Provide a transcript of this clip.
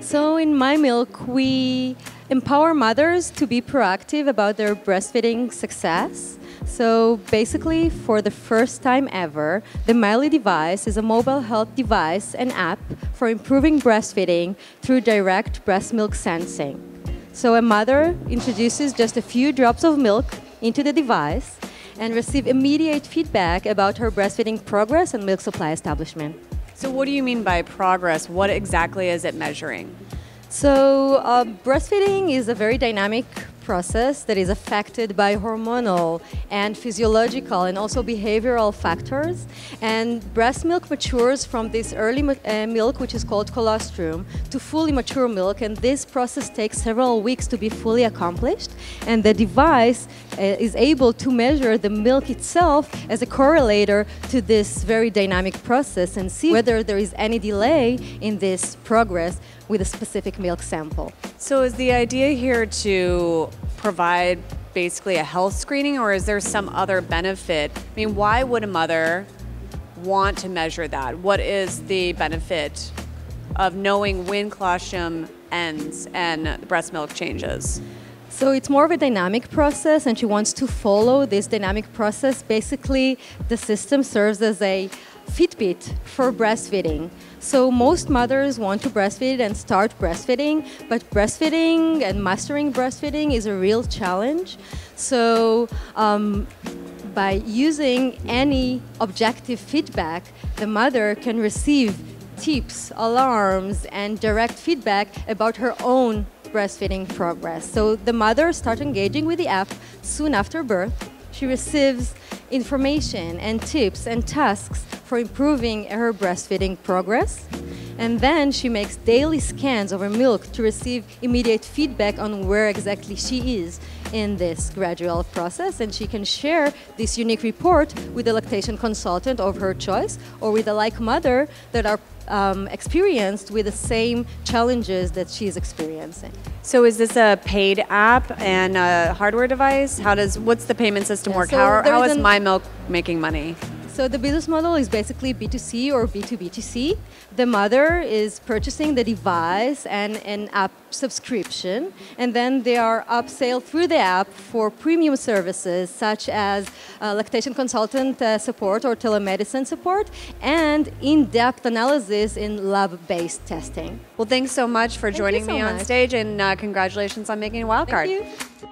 So in My Milk, we empower mothers to be proactive about their breastfeeding success. So basically, for the first time ever, the Miley device is a mobile health device and app for improving breastfeeding through direct breast milk sensing. So a mother introduces just a few drops of milk into the device and receive immediate feedback about her breastfeeding progress and milk supply establishment. So, what do you mean by progress? What exactly is it measuring? So, uh, breastfeeding is a very dynamic process that is affected by hormonal and physiological and also behavioral factors. And breast milk matures from this early uh, milk, which is called colostrum, to fully mature milk. And this process takes several weeks to be fully accomplished. And the device uh, is able to measure the milk itself as a correlator to this very dynamic process and see whether there is any delay in this progress with a specific milk sample. So, is the idea here to provide basically a health screening, or is there some other benefit? I mean, why would a mother want to measure that? What is the benefit of knowing when colostrum ends and the breast milk changes? So it's more of a dynamic process, and she wants to follow this dynamic process. Basically, the system serves as a Fitbit for breastfeeding. So most mothers want to breastfeed and start breastfeeding, but breastfeeding and mastering breastfeeding is a real challenge. So um, by using any objective feedback, the mother can receive tips, alarms, and direct feedback about her own breastfeeding progress. So the mother starts engaging with the app soon after birth. She receives information and tips and tasks for improving her breastfeeding progress. And then she makes daily scans of her milk to receive immediate feedback on where exactly she is in this gradual process. And she can share this unique report with a lactation consultant of her choice or with a like mother that are um, experienced with the same challenges that she's experiencing. So is this a paid app and a hardware device? How does what's the payment system yeah, work? So how, how is My Milk making money? So the business model is basically B2C or B2B2C. The mother is purchasing the device and an app subscription, and then they are upsell through the app for premium services such as uh, lactation consultant uh, support or telemedicine support and in-depth analysis in lab-based testing. Well, thanks so much for Thank joining so me much. on stage, and uh, congratulations on making a wild card. Thank you.